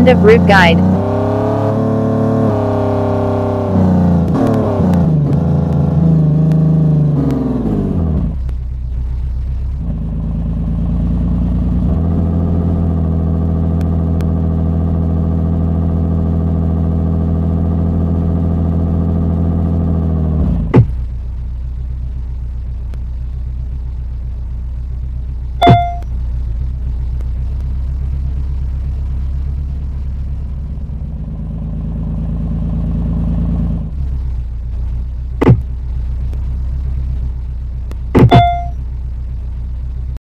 End of route guide.